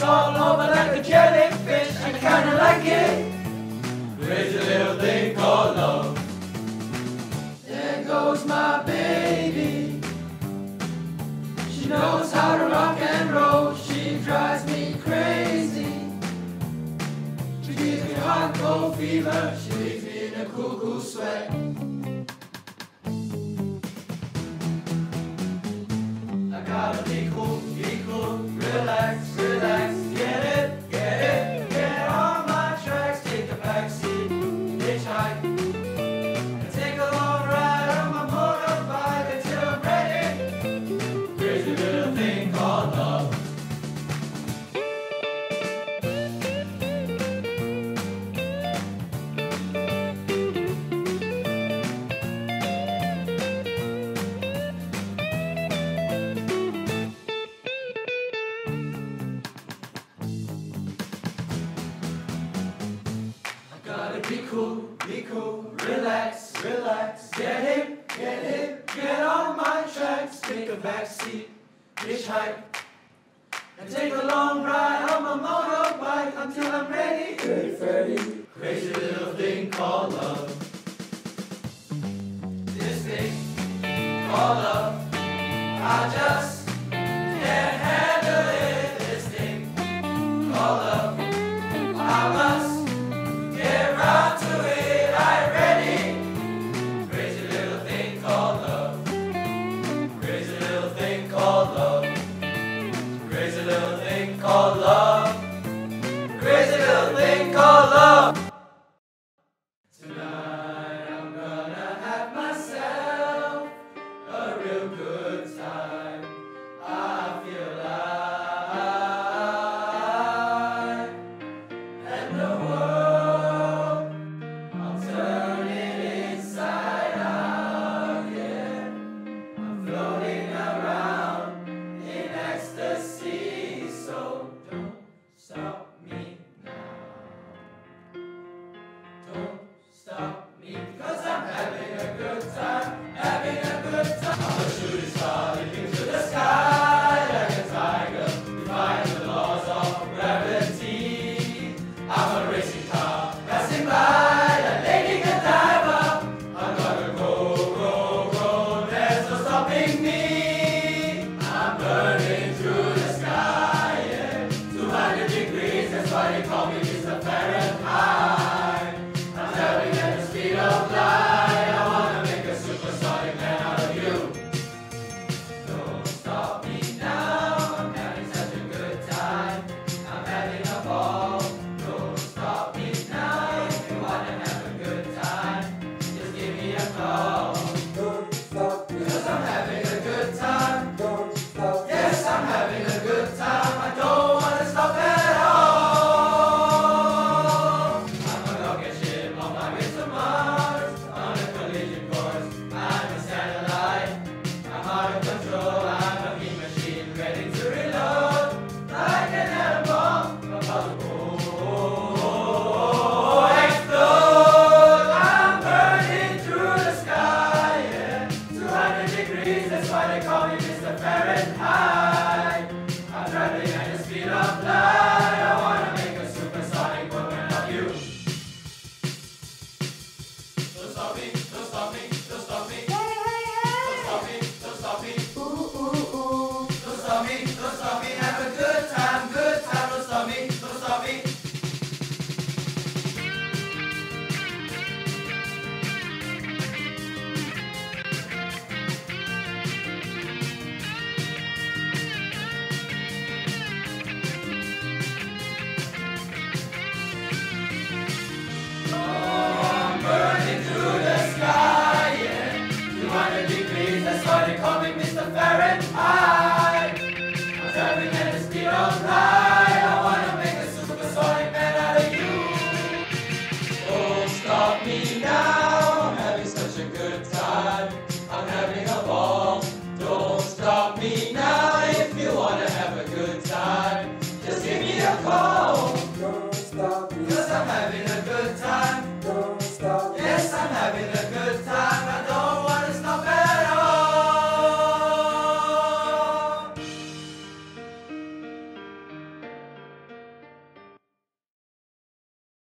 It's all over like a jellyfish, I kinda like it. Crazy little thing called love. There goes my baby. She knows how to rock and roll, she drives me crazy. She gives me hot cold fever, she leaves me in a cuckoo sweat. I gotta be cool. cool, be cool, relax, relax. Get hip, get hip, get on my tracks. Take a back backseat, hitchhike. desire.